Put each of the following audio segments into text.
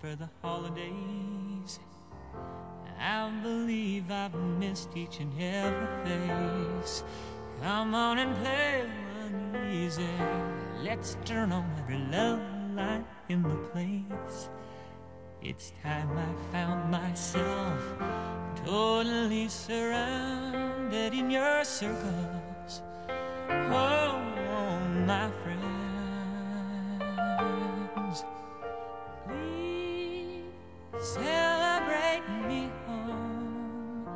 for the holidays. I believe I've missed each and every face. Come on and play one easy. Let's turn on every love light in the place. It's time I found myself totally surrounded in your circles. Oh, oh my friends, celebrate me home.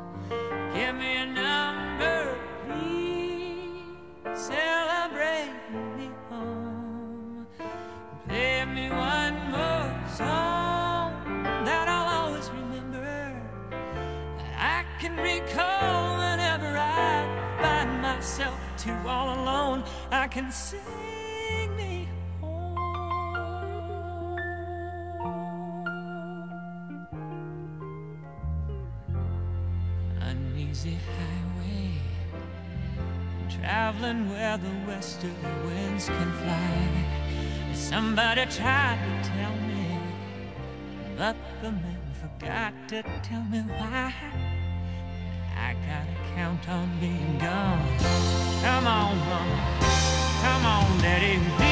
Give me a number, please celebrate me home. Play me one more song that I'll always remember. I can recall whenever I find myself too all alone. I can sing Uneasy highway, traveling where the westerly winds can fly. Somebody tried to tell me, but the man forgot to tell me why. I gotta count on being gone. Come on, mama. Come on, daddy.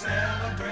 Celebrate